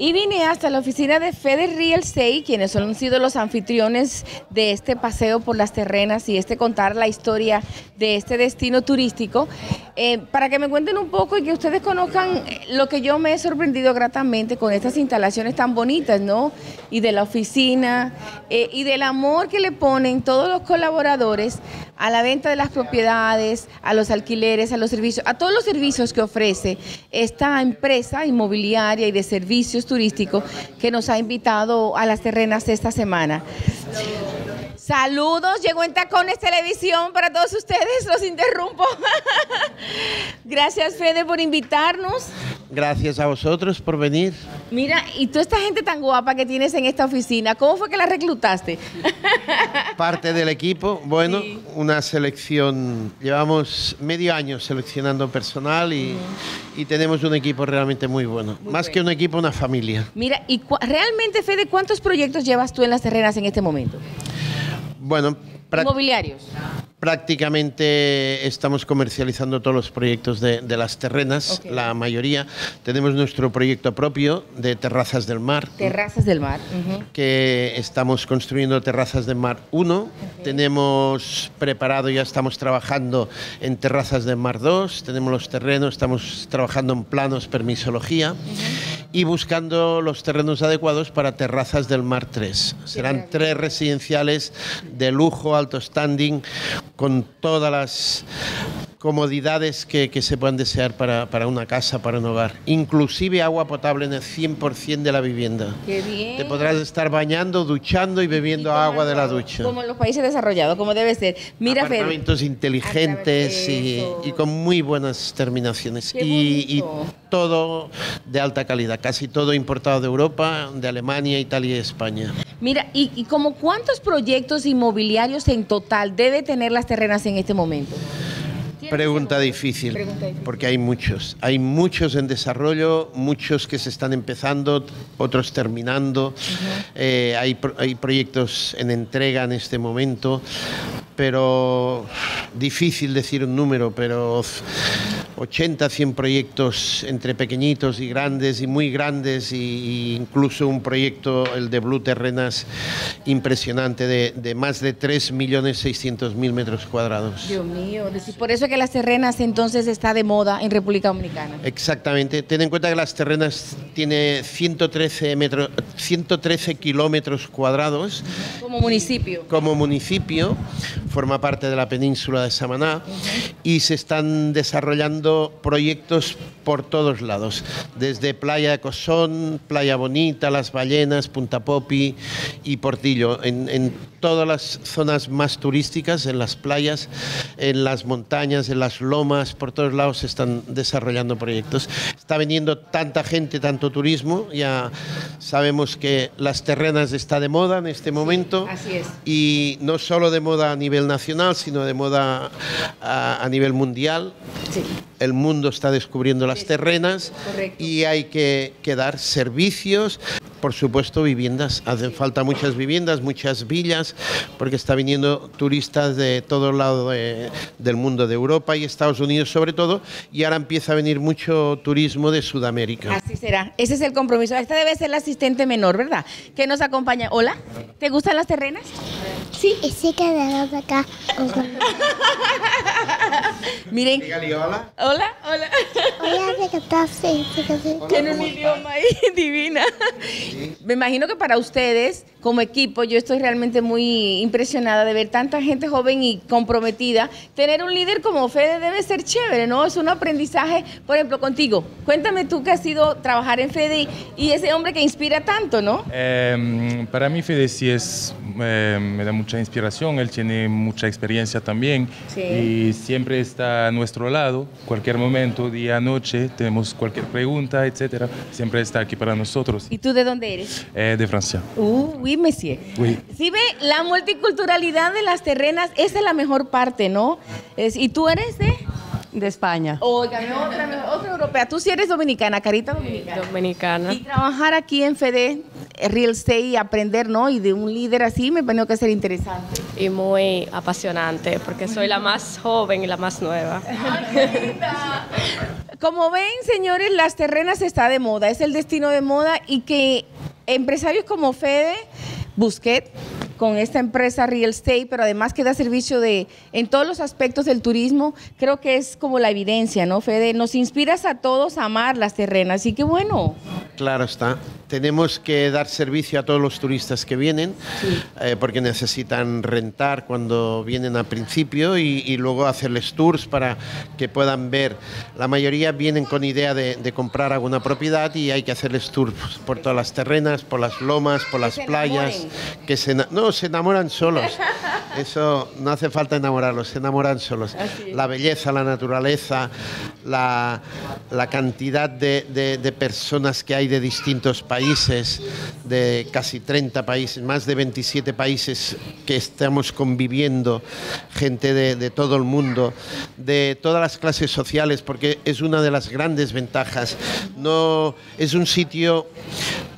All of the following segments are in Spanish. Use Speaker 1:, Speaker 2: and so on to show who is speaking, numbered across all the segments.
Speaker 1: Y vine hasta la oficina de Fede Real Estate, quienes han sido los anfitriones de este paseo por las terrenas y este contar la historia de este destino turístico, eh, para que me cuenten un poco y que ustedes conozcan lo que yo me he sorprendido gratamente con estas instalaciones tan bonitas, ¿no? Y de la oficina eh, y del amor que le ponen todos los colaboradores a la venta de las propiedades, a los alquileres, a los servicios, a todos los servicios que ofrece esta empresa inmobiliaria y de servicios turísticos que nos ha invitado a las terrenas esta semana. Saludos, llegó en Tacones Televisión para todos ustedes, los interrumpo. Gracias Fede por invitarnos.
Speaker 2: Gracias a vosotros por venir.
Speaker 1: Mira, y tú esta gente tan guapa que tienes en esta oficina, ¿cómo fue que la reclutaste?
Speaker 2: Parte del equipo, bueno, una selección, llevamos medio año seleccionando personal y, y tenemos un equipo realmente muy bueno. Más que un equipo, una familia.
Speaker 1: Mira, y realmente Fede, ¿cuántos proyectos llevas tú en las terrenas en este momento?
Speaker 2: Bueno,
Speaker 1: inmobiliarios.
Speaker 2: Prácticamente estamos comercializando todos los proyectos de, las terrenas, la mayoría. Tenemos nuestro proyecto propio de Terrazas del Mar.
Speaker 1: Terrazas del Mar.
Speaker 2: Que estamos construyendo Terrazas del Mar 1. Tenemos preparado, ya estamos trabajando en Terrazas del Mar 2. Tenemos los terrenos, estamos trabajando en planos, permisología. Y buscando los terrenos adecuados para Terrazas del Mar 3. Serán tres residenciales de lujo, alto standing, con todas las comodidades que, se puedan desear para, una casa, para un hogar. Inclusive agua potable en el 100% de la vivienda.
Speaker 1: Qué bien.
Speaker 2: Te podrás estar bañando, duchando y bebiendo agua de la ducha.
Speaker 1: Como en los países desarrollados, como debe ser. Mira,
Speaker 2: Apartamentos inteligentes y, con muy buenas terminaciones. Y, todo de alta calidad, casi todo importado de Europa, de Alemania, Italia y España.
Speaker 1: Mira, ¿y, y como cuántos proyectos inmobiliarios en total debe tener las terrenas en este momento?
Speaker 2: Pregunta difícil, porque hay muchos. Hay muchos en desarrollo, muchos que se están empezando, otros terminando. Eh, hay, hay proyectos en entrega en este momento, pero difícil decir un número, pero 80, 100 proyectos entre pequeñitos y grandes y muy grandes, e incluso un proyecto, el de Blue Terrenas, impresionante, de, de más de 3.600.000 metros cuadrados.
Speaker 1: Dios mío, por eso que las terrenas entonces está de moda en República Dominicana.
Speaker 2: Exactamente, ten en cuenta que las terrenas tiene 113, metros, 113 kilómetros cuadrados.
Speaker 1: Como municipio.
Speaker 2: Como municipio, forma parte de la península de Samaná y se están desarrollando proyectos por todos lados, desde Playa de Cosón, Playa Bonita, Las Ballenas, Punta Popi y Portillo, en, todas las zonas más turísticas, en las playas, en las montañas, en las lomas, por todos lados se están desarrollando proyectos. Está viniendo tanta gente, tanto turismo, ya sabemos que las terrenas está de moda en este momento.
Speaker 1: así es.
Speaker 2: Y no solo de moda a nivel nacional, sino de moda a, a nivel mundial.
Speaker 1: Sí
Speaker 2: el mundo está descubriendo las terrenas y hay que, dar servicios, por supuesto viviendas. Hacen falta muchas viviendas, muchas villas, porque está viniendo turistas de todo lado del mundo, de Europa y Estados Unidos sobre todo, y ahora empieza a venir mucho turismo de Sudamérica.
Speaker 1: Así será, ese es el compromiso. Esta debe ser el asistente menor, ¿verdad? Que nos acompaña. Hola, ¿te gustan las terrenas?
Speaker 3: Sí, sí quedamos acá.
Speaker 1: Miren.
Speaker 2: hola.
Speaker 1: Hola, hola.
Speaker 3: Hola,
Speaker 1: Tiene un idioma ahí divina. Me imagino que para ustedes, como equipo, yo estoy realmente muy impresionada de ver tanta gente joven y comprometida. Tener un líder como Fede debe ser chévere, ¿no? Es un aprendizaje, por ejemplo, contigo. Cuéntame tú qué ha sido trabajar en Fede y ese hombre que inspira tanto, ¿no?
Speaker 4: Em, para mí Fede sí es, em, me da mucha inspiración, él tiene mucha experiencia también y siempre está a nuestro lado, cualquier momento, día, noche, tenemos cualquier pregunta, etcétera, siempre está aquí para nosotros.
Speaker 1: ¿Y tú de dónde eres?
Speaker 4: Eh, de Francia.
Speaker 1: Uh, oui, monsieur.
Speaker 4: Oui.
Speaker 1: Sí, ve, la multiculturalidad de las terrenas, esa es la mejor parte, ¿no? Es, ¿Y tú eres de?
Speaker 5: De España.
Speaker 1: Oiga, otra, otra europea. Tú sí eres dominicana, carita dominicana.
Speaker 5: Dominicana.
Speaker 1: Y trabajar aquí en Fede Real Estate y aprender, ¿no? Y de un líder así me parece que ser interesante.
Speaker 5: Y muy apasionante, porque soy la más joven y la más nueva.
Speaker 1: como ven, señores, las terrenas está de moda, es el destino de moda y que empresarios como Fede, Busquet, con esta empresa Real Estate, pero además que da servicio de en todos los aspectos del turismo, creo que es como la evidencia, ¿no, Fede? Nos inspiras a todos a amar las terrenas, y qué bueno.
Speaker 2: Claro está. Tenemos que dar servicio a todos los turistas que vienen, eh, porque necesitan rentar cuando vienen al principio y, luego hacerles tours para que puedan ver. La mayoría vienen con idea de, comprar alguna propiedad y hay que hacerles tours por todas las terrenas, por las lomas, por las playas. Que se, no, se enamoran solos. Eso no hace falta enamorarlos, se enamoran solos. La belleza, la naturaleza, la, cantidad de personas que hay de distintos países de casi 30 países, más de 27 países que estamos conviviendo, gente de, todo el mundo, de todas las clases sociales, porque es una de las grandes ventajas. No, es un sitio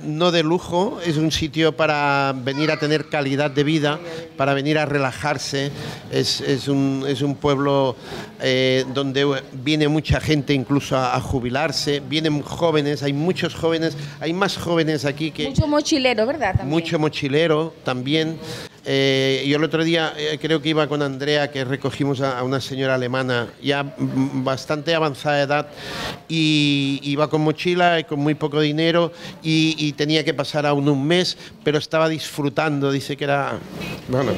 Speaker 2: no de lujo, es un sitio para venir a tener calidad de vida, para venir a relajarse. Es, un, es un, pueblo eh, donde viene mucha gente incluso a, a, jubilarse, vienen jóvenes, hay muchos jóvenes, hay más jóvenes jóvenes aquí que...
Speaker 1: Mucho mochilero, ¿verdad?
Speaker 2: Mucho mochilero también. Eh, yo el otro día eh, creo que iba con Andrea, que recogimos a, una señora alemana ya bastante avanzada edad y iba con mochila y con muy poco dinero y, tenía que pasar aún un mes, pero estaba disfrutando, dice que era bueno,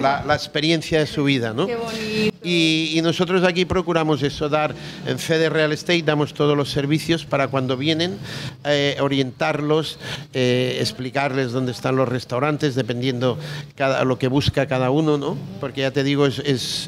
Speaker 2: la, experiencia de su vida. ¿no? Qué bonito. Y, nosotros aquí procuramos eso, dar en Fede Real Estate, damos todos los servicios para cuando vienen, eh, orientarlos, explicarles dónde están los restaurantes, dependiendo lo que busca cada uno, ¿no? Porque ya te digo, es,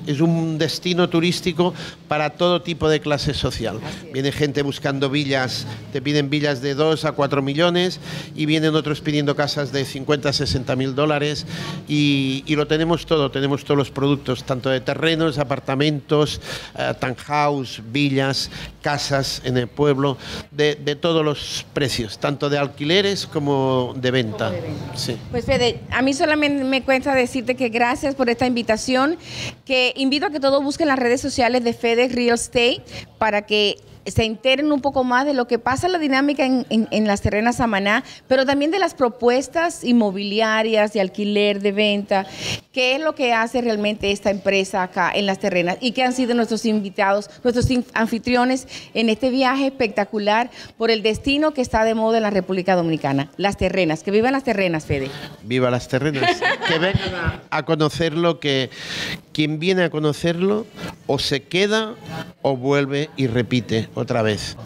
Speaker 2: es, un destino turístico para todo tipo de clase social. Viene gente buscando villas, te piden villas de 2 a 4 millones y vienen otros pidiendo casas de 50 a 60 mil dólares y, lo tenemos todo, tenemos todos los productos, tanto de terrenos, apartamentos, uh, townhouse, villas, casas en el pueblo, de, de, todos los precios, tanto de alquileres como de venta.
Speaker 1: Sí. Pues Fede, a mí solamente me cuenta decirte que gracias por esta invitación, que invito a que todos busquen las redes sociales de FedEx Real Estate para que se enteren un poco más de lo que pasa la dinámica en, las terrenas Samaná, pero también de las propuestas inmobiliarias, de alquiler, de venta, qué es lo que hace realmente esta empresa acá en las terrenas y qué han sido nuestros invitados, nuestros anfitriones en este viaje espectacular por el destino que está de moda en la República Dominicana, las terrenas. Que vivan las terrenas, Fede.
Speaker 2: Viva las terrenas. que vengan a conocerlo, que quien viene a conocerlo o se queda o vuelve y repite otra vez.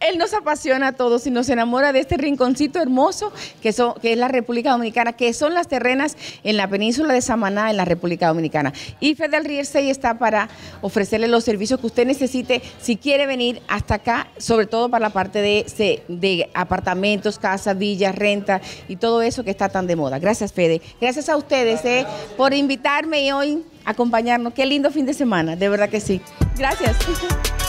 Speaker 1: Él nos apasiona a todos y nos enamora de este rinconcito hermoso que, que es la República Dominicana, que son las terrenas en la península de Samaná, en la República Dominicana. Y Fedel Riel 6 está para ofrecerle los servicios que usted necesite si quiere venir hasta acá, sobre todo para la parte de, apartamentos, casas, villas, renta y todo eso que está tan de moda. Gracias, Fede. Gracias a ustedes eh, por invitarme hoy acompañarnos. Qué lindo fin de semana, de verdad que sí. Gracias.